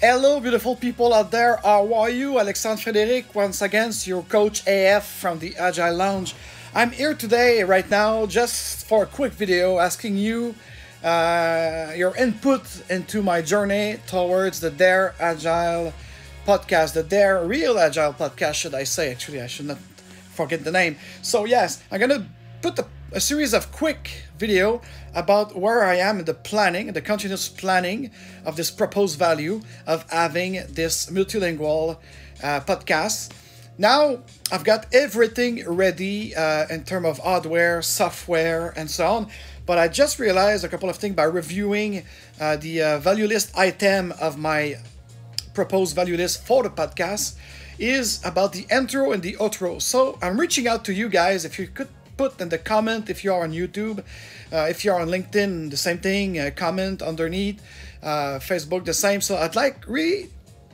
Hello, beautiful people out there. How are you? Alexandre Frederic, once again, your coach AF from the Agile Lounge. I'm here today, right now, just for a quick video asking you uh, your input into my journey towards the Dare Agile podcast, the Dare Real Agile podcast, should I say. Actually, I should not forget the name. So, yes, I'm gonna put a, a series of quick video about where I am in the planning, the continuous planning of this proposed value of having this multilingual uh, podcast. Now I've got everything ready uh, in terms of hardware, software, and so on. But I just realized a couple of things by reviewing uh, the uh, value list item of my proposed value list for the podcast is about the intro and the outro. So I'm reaching out to you guys if you could put in the comment if you are on YouTube, uh, if you are on LinkedIn, the same thing, uh, comment underneath, uh, Facebook, the same. So I'd like really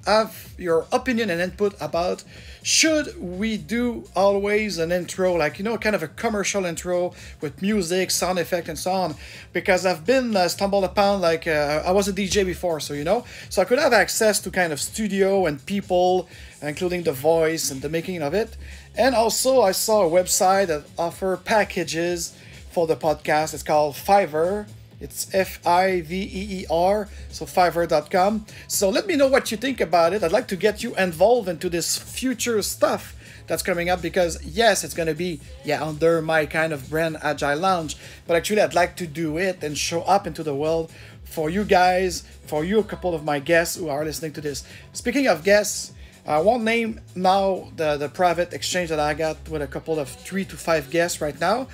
have your opinion and input about should we do always an intro like you know kind of a commercial intro with music sound effect and so on. Because i've been uh, stumbled upon like uh, i was a dj before so you know. So i could have access to kind of studio and people including the voice and the making of it. And also i saw a website that offer packages for the podcast. It's called fiverr it's F I V E E R, so fiverr.com. So let me know what you think about it. I'd like to get you involved into this future stuff that's coming up because, yes, it's going to be, yeah, under my kind of brand Agile Lounge, but actually, I'd like to do it and show up into the world for you guys, for you, a couple of my guests who are listening to this. Speaking of guests, I won't name now the, the private exchange that I got with a couple of three to five guests right now,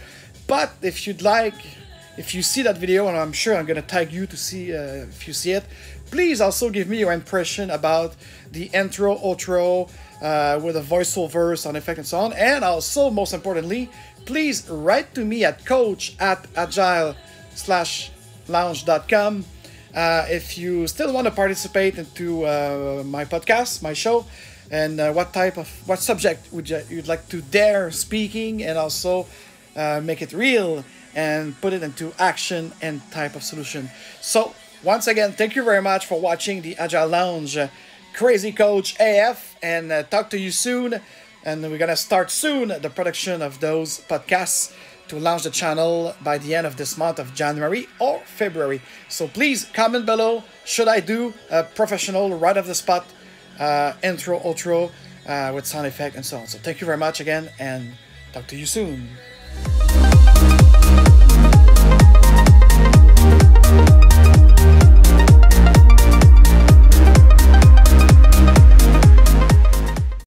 but if you'd like, if you see that video, and I'm sure I'm gonna tag you to see uh, if you see it, please also give me your impression about the intro, outro, uh, with a voiceover, sound effect, and so on. And also, most importantly, please write to me at coach at agile slash lounge.com uh, if you still want to participate into uh, my podcast, my show, and uh, what type of what subject would you you'd like to dare speaking, and also uh, make it real and put it into action and type of solution. So, once again, thank you very much for watching the Agile Lounge Crazy Coach AF and uh, talk to you soon. And we're gonna start soon the production of those podcasts to launch the channel by the end of this month of January or February. So please comment below. Should I do a professional right off the spot uh, intro, outro uh, with sound effect and so on? So thank you very much again and talk to you soon.